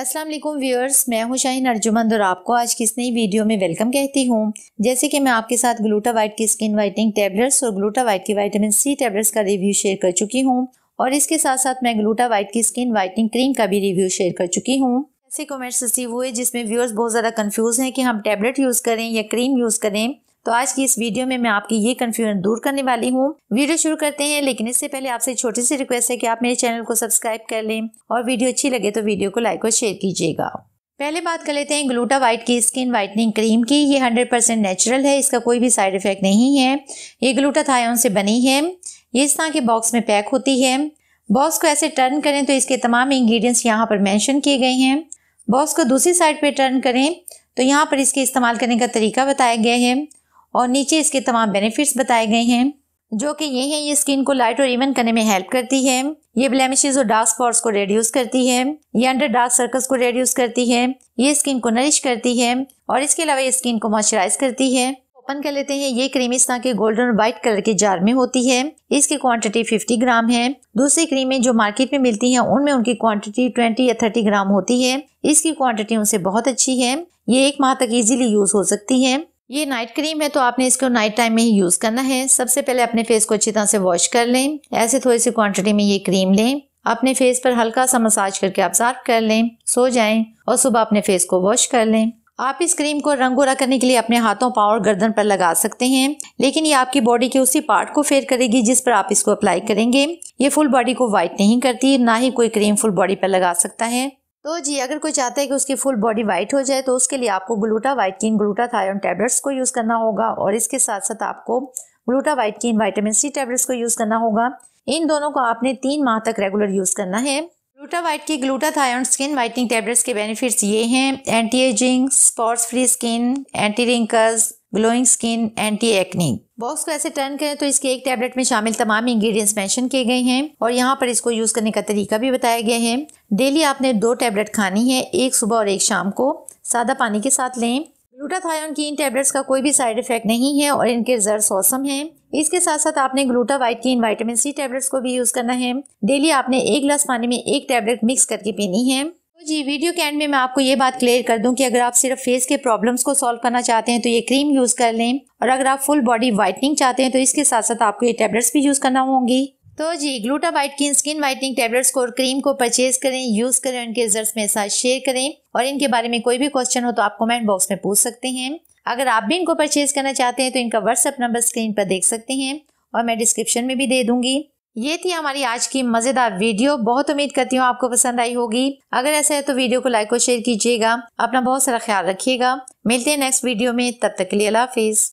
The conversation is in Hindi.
अस्सलाम वालेकुम व्यूअर्स, मैं हूँ शाहीन अर्जुमंद और आपको आज की इस नई वीडियो में वेलकम कहती हूँ। जैसे कि मैं आपके साथ ग्लूटा वाइट की स्किन वाइटनिंग टैबलेट्स और ग्लूटा वाइट की वाइटामिन सी टैबलेट्स का रिव्यू शेयर कर चुकी हूँ और इसके साथ साथ मैं ग्लूटा वाइट की स्किन वाइटनिंग क्रीम का भी रिव्यू शेयर कर चुकी हूँ। ऐसे कमेंट्स रिसीव हुए जिसमें व्यूअर्स बहुत ज़्यादा कन्फ्यूज़ हैं कि हम टैबलेट यूज़ करें या क्रीम यूज़ करें। तो आज की इस वीडियो में मैं आपकी ये कंफ्यूजन दूर करने वाली हूँ। वीडियो शुरू करते हैं, लेकिन इससे पहले आपसे छोटी सी रिक्वेस्ट है कि आप मेरे चैनल को सब्सक्राइब कर लें और वीडियो अच्छी लगे तो वीडियो को लाइक और शेयर कीजिएगा। पहले बात कर लेते हैं ग्लूटा वाइट की स्किन वाइटनिंग क्रीम की। ये 100% नेचुरल है, इसका कोई भी साइड इफ़ेक्ट नहीं है। ये ग्लूटा ग्लूटाथायोन से बनी है। ये इस तरह के बॉक्स में पैक होती है। बॉक्स को ऐसे टर्न करें तो इसके तमाम इंग्रेडिएंट्स यहाँ पर मेंशन किए गए हैं। बॉक्स को दूसरी साइड पे टर्न करें तो यहाँ पर इसके इस्तेमाल करने का तरीका बताया गया है। और नीचे इसके तमाम बेनिफिट्स बताए गए हैं, जो कि ये है, ये स्किन को लाइट और इवन करने में हेल्प करती है। ये ब्लेमिशेज और डार्क स्पॉट्स को रेड्यूस करती है। ये अंडर डार्क सर्कल्स को रेड्यूस करती है। ये स्किन को नरिश करती है। और इसके अलावा ये स्किन को मॉइस्चराइज करती है। ओपन कर लेते हैं। ये क्रीम इस तरह के गोल्डन और व्हाइट कलर के जार में होती है। इसकी क्वांटिटी 50 ग्राम है। दूसरी क्रीमें जो मार्केट में मिलती हैं, उनमें उनकी क्वांटिटी 20 या 30 ग्राम होती है। इसकी क्वांटिटी उनसे बहुत अच्छी है। ये एक माह तक इजीली यूज़ हो सकती है। ये नाइट क्रीम है तो आपने इसको नाइट टाइम में ही यूज़ करना है। सबसे पहले अपने फेस को अच्छी तरह से वॉश कर लें। ऐसे थोड़ी सी क्वांटिटी में ये क्रीम लें। अपने फेस पर हल्का सा मसाज करके ऑब्ज़र्व कर लें। सो जाएँ और सुबह अपने फेस को वॉश कर लें। आप इस क्रीम को रंगोरा करने के लिए अपने हाथों, पाँव और गर्दन पर लगा सकते हैं। लेकिन ये आपकी बॉडी के उसी पार्ट को फेयर करेगी, जिस पर आप इसको अप्लाई करेंगे। ये फुल बॉडी को व्हाइट नहीं करती, ना ही कोई क्रीम फुल बॉडी पर लगा सकता है। तो जी, अगर कोई चाहता है कि उसकी फुल बॉडी वाइट हो जाए तो उसके लिए आपको gluta whitekin glutathione tablets को यूज़ करना होगा और इसके साथ साथ आपको ग्लूटा वाइटकिन वाइटामिन सी टैबलेट्स को यूज़ करना होगा। इन दोनों को आपने तीन माह तक रेगुलर यूज़ करना है। ग्लूटा वाइट की glutathione skin whitening tablets के बेनिफिट्स ये हैं anti ageing spots free skin anti wrinkles glowing skin anti acne box को ऐसे टर्न करें तो इसके एक टैबलेट में शामिल तमाम इंग्रेडिएंट्स मेंशन किए गए हैं और यहाँ पर इसको यूज़ करने का तरीका भी बताया गया है। डेली आपने दो टैबलेट खानी है, एक सुबह और एक शाम को। सादा पानी के साथ लें। ग्लूटाथायोन की इन टैबलेट्स का कोई भी साइड इफ़ेक्ट नहीं है और इनके रिज़ल्ट औसम हैं। इसके साथ साथ आपने ग्लूटा वाइट की इन वाइटामिन सी टैबलेट्स को भी यूज़ करना है। डेली आपने एक गिलास पानी में एक टैबलेट मिक्स करके पीनी है। जी वीडियो के एंड में मैं आपको ये बात क्लियर कर दूँ कि अगर आप सिर्फ़ फेस के प्रॉब्लम्स को सॉल्व करना चाहते हैं तो ये क्रीम यूज़ कर लें। और अगर आप फुल बॉडी व्हाइटनिंग चाहते हैं तो इसके साथ साथ आपको ये टैबलेट्स भी यूज़ करना होंगी। तो जी ग्लूटा वाइट की स्किन वाइटनिंग टैबलेट्स को और क्रीम को परचेज करें यूज़ करें, उनके रिज़ल्ट मेरे साथ शेयर करें। और इनके बारे में कोई भी क्वेश्चन हो तो आप कमेंट बॉक्स में पूछ सकते हैं। अगर आप भी इनको परचेज करना चाहते हैं तो इनका व्हाट्सअप नंबर स्क्रीन पर देख सकते हैं। और मैं डिस्क्रिप्शन में भी दे दूँगी। ये थी हमारी आज की मज़ेदार वीडियो। बहुत उम्मीद करती हूँ आपको पसंद आई होगी। अगर ऐसा है तो वीडियो को लाइक और शेयर कीजिएगा। अपना बहुत सारा ख्याल रखिएगा। मिलते हैं नेक्स्ट वीडियो में। तब तक के लिए अल्लाह हाफिज।